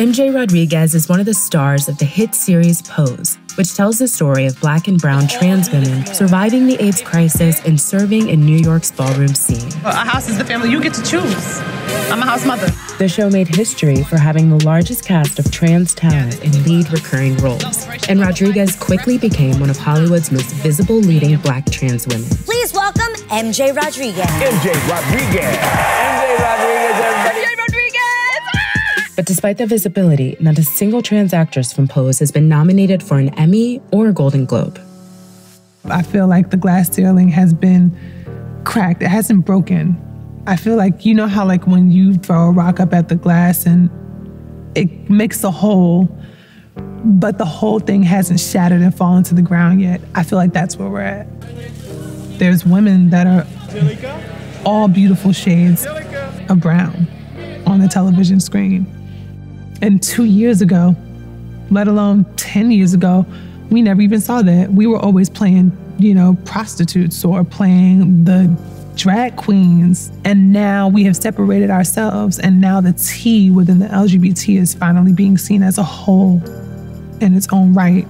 MJ Rodriguez is one of the stars of the hit series Pose, which tells the story of black and brown trans women surviving the AIDS crisis and serving in New York's ballroom scene. A house is the family you get to choose. I'm a house mother. The show made history for having the largest cast of trans talent in lead recurring roles, and Rodriguez quickly became one of Hollywood's most visible leading black trans women. Please welcome MJ Rodriguez. MJ Rodriguez. MJ Rodriguez, everybody. MJ Rodriguez! But despite the visibility, not a single trans actress from Pose has been nominated for an Emmy or a Golden Globe. I feel like the glass ceiling has been cracked. It hasn't broken. I feel like you know how like when you throw a rock up at the glass and it makes a hole, but the whole thing hasn't shattered and fallen to the ground yet. I feel like that's where we're at. There's women that are all beautiful shades of brown on the television screen. And two years ago, let alone 10 years ago, we never even saw that. We were always playing, you know, prostitutes or playing the drag queens. And now we have separated ourselves. And now the T within the LGBT is finally being seen as a whole in its own right.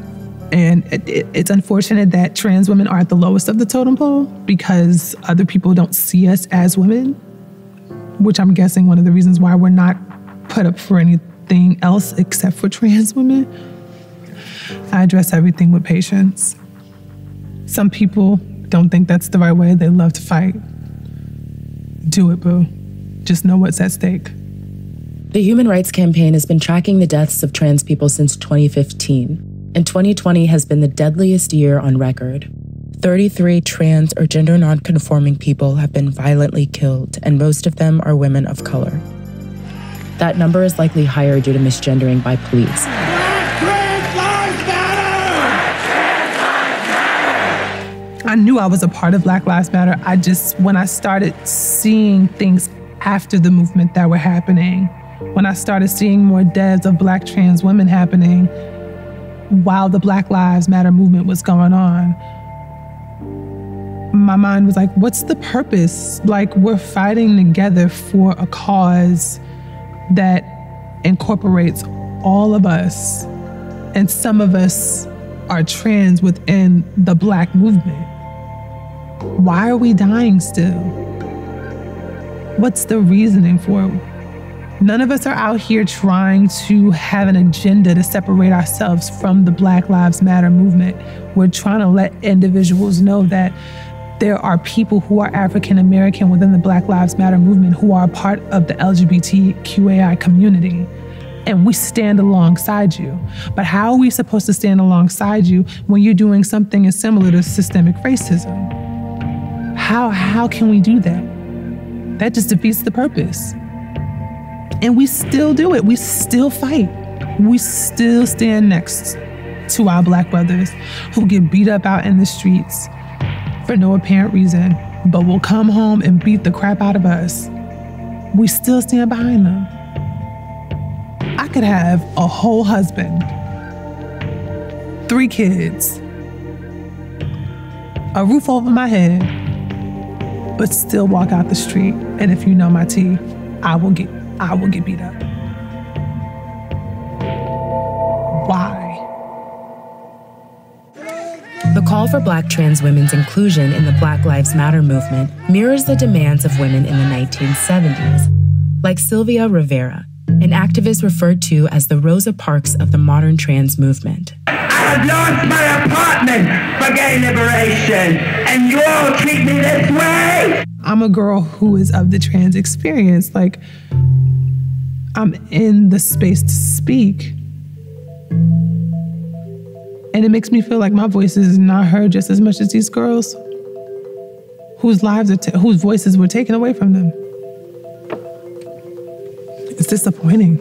And it, it, it's unfortunate that trans women are at the lowest of the totem pole because other people don't see us as women, which I'm guessing one of the reasons why we're not put up for anything else except for trans women. I address everything with patience. Some people don't think that's the right way. They love to fight. Do it, boo. Just know what's at stake. The Human Rights Campaign has been tracking the deaths of trans people since 2015, and 2020 has been the deadliest year on record. 33 trans or gender nonconforming people have been violently killed, and most of them are women of color. That number is likely higher due to misgendering by police. Black Lives Matter! I knew I was a part of Black Lives Matter. I just, when I started seeing things after the movement that were happening, when I started seeing more deaths of Black trans women happening while the Black Lives Matter movement was going on, my mind was like, what's the purpose? Like, we're fighting together for a cause that incorporates all of us, and some of us are trans within the Black movement. Why are we dying still? What's the reasoning for it? None of us are out here trying to have an agenda to separate ourselves from the Black Lives Matter movement. We're trying to let individuals know that there are people who are African American within the Black Lives Matter movement who are part of the LGBTQAI community. And we stand alongside you. But how are we supposed to stand alongside you when you're doing something as similar to systemic racism? How, how can we do that? That just defeats the purpose. And we still do it. We still fight. We still stand next to our black brothers who get beat up out in the streets for no apparent reason, but will come home and beat the crap out of us. We still stand behind them. I could have a whole husband, three kids, a roof over my head, but still walk out the street. And if you know my tea, I will get I will get beat up. Why? Call for black trans women's inclusion in the Black Lives Matter movement mirrors the demands of women in the 1970s, like Sylvia Rivera, an activist referred to as the Rosa Parks of the modern trans movement. I have lost my apartment for gay liberation, and you all treat me this way? I'm a girl who is of the trans experience. Like, I'm in the space to speak. And it makes me feel like my voice is not heard just as much as these girls whose lives are ta- whose voices were taken away from them. It's disappointing.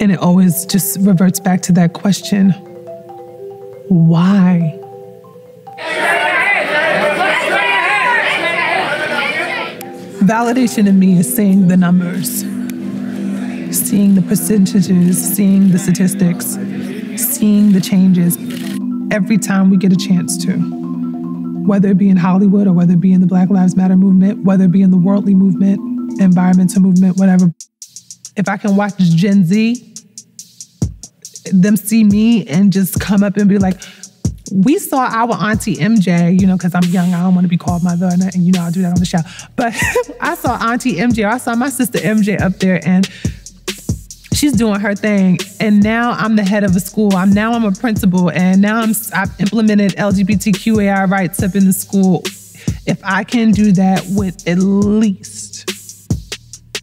And it always just reverts back to that question why? Validation in me is seeing the numbers, seeing the percentages, seeing the statistics, seeing the changes every time we get a chance to. Whether it be in Hollywood or whether it be in the Black Lives Matter movement, whether it be in the worldly movement, environmental movement, whatever. if I can watch Gen Z, them see me and just come up and be like, we saw our auntie MJ, you know, because I'm young, I don't want to be called mother, and, you know, I'll do that on the show. But I saw auntie MJ, I saw my sister MJ up there, and she's doing her thing. And now I'm the head of a school. I'm now I'm a principal, and now I'm I've implemented LGBTQAI rights up in the school. If I can do that with at least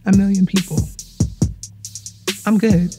a million people, I'm good.